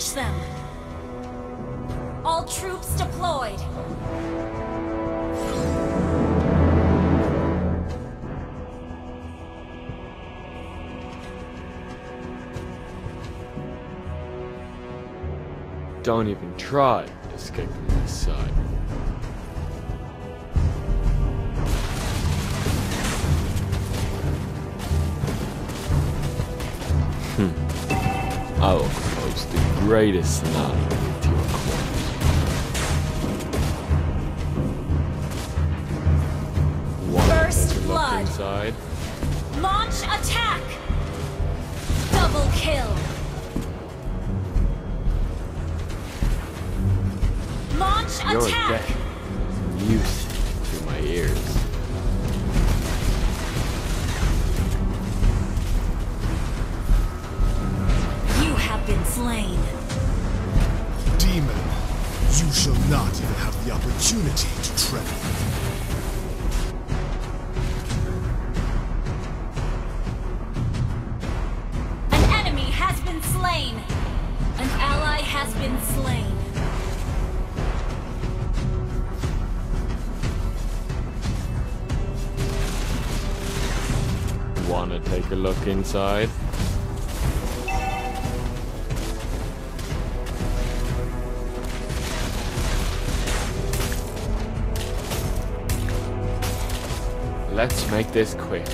smash them! All troops deployed! Don't even try to escape from my side. Hmm. I will greatest to your corpse. Wanna First take a look blood. inside? Launch attack! Double kill! Launch Your attack! death is slain. Demon, you shall not even have the opportunity to tread. An enemy has been slain. An ally has been slain. Wanna take a look inside? Let's make this quick.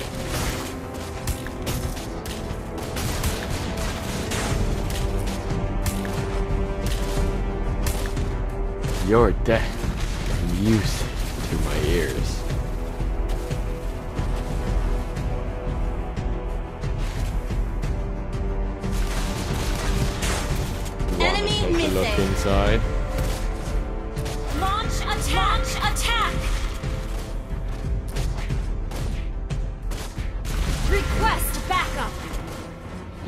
Your death music to my ears. Enemy a look inside?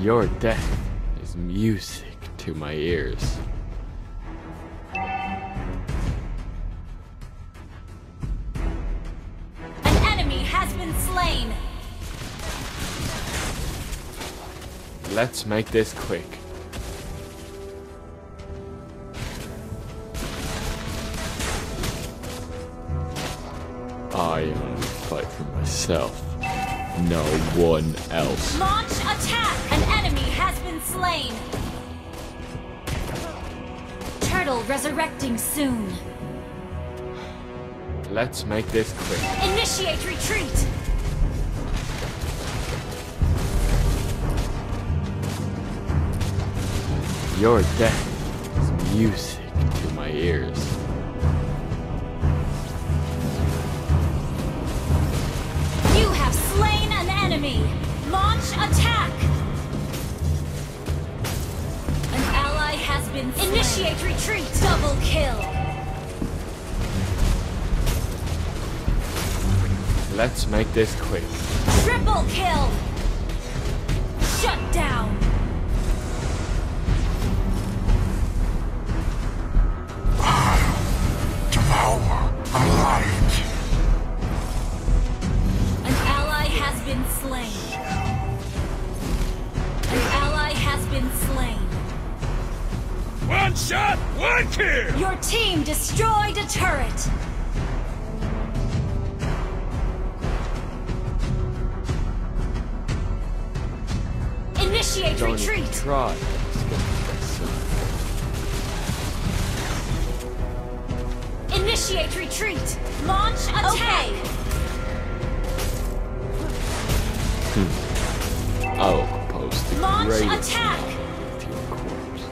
Your death is music to my ears. An enemy has been slain. Let's make this quick. I only fight for myself. No one else. Launch attack! An enemy has been slain. Turtle resurrecting soon. Let's make this quick. Initiate retreat! Your death is music to my ears. An enemy! Launch attack! An ally has been slain. Initiate retreat! Double kill! Let's make this quick. Triple kill! Shut down! Ah! Devour the slain. An ally has been slain. One shot, one kill. Your team destroyed a turret! Initiate Don't retreat! try to escape from my side. Initiate retreat! Launch attack! I will propose the Launch greatest attack! your corpse.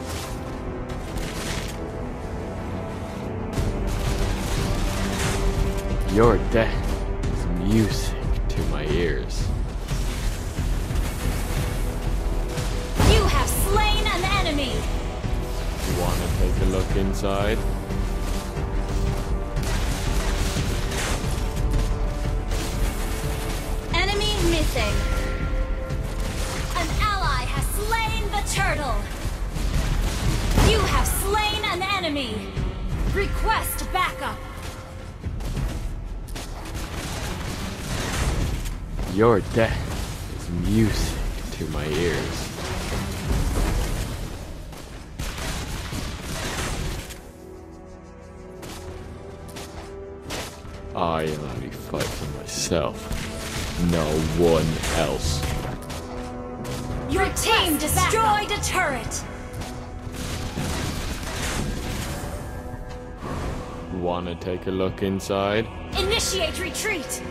Your death is music to my ears. You have slain an enemy! Wanna take a look inside? Enemy missing! turtle! You have slain an enemy! Request backup! Your death is music to my ears. I only fight for myself, no one else. Your team destroyed a turret. Wanna take a look inside? Initiate retreat.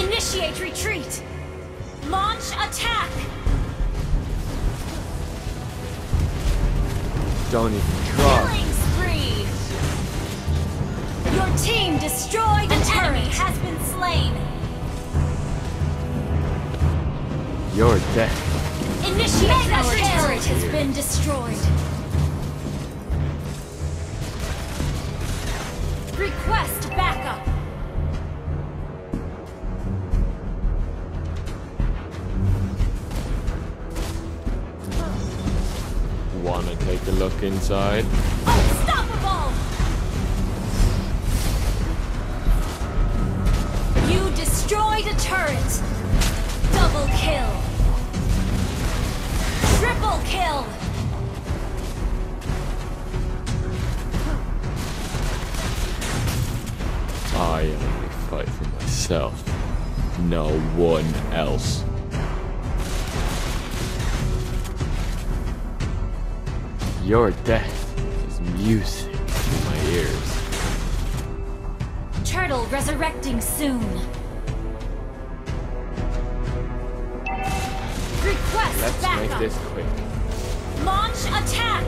Initiate retreat. Launch attack. Don't even try. Killing spree. Your team destroyed a turret. enemy has been slain. You're dead. Initiate Our turret has been destroyed. Request backup. Wanna take a look inside? Unstoppable! Myself. No one else. Your death is music to my ears. Turtle resurrecting soon. Request Let's backup. make this quick. Launch attack!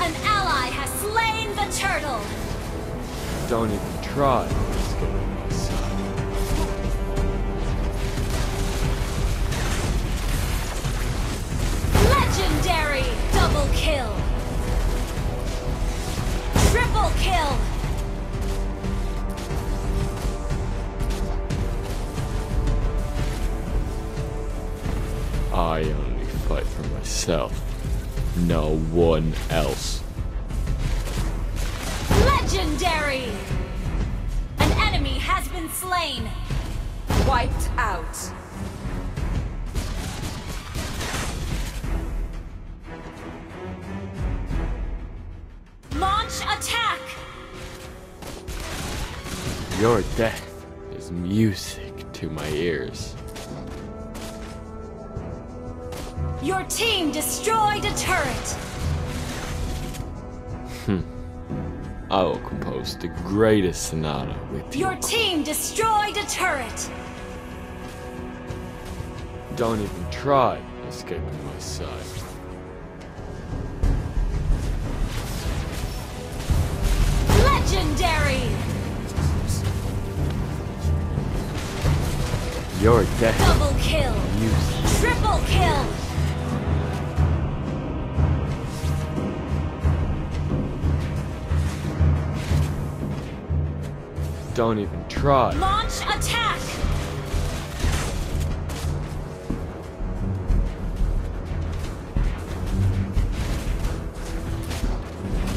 An ally has slain the turtle! Don't even try to escape my. Legendary! Double kill! Triple kill! I only fight for myself. No one else. Legendary! An enemy has been slain! Wiped out. Launch attack! Your death is music to my ears. Your team destroyed a turret! Hmm. I will compose the greatest sonata with you. Your team destroyed a turret! Don't even try escaping my sight. Legendary! You're dead. Double kill! is Don't even try. Launch attack!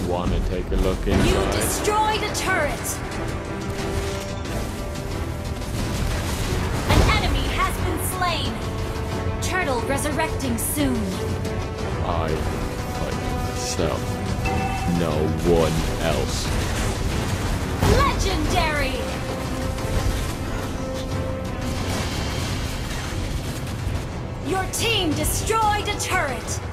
Wanna take a look in? You inside? destroyed a turret! An enemy has been slain! Turtle resurrecting soon. I fight myself. No one else. Legendary! Your team destroyed a turret!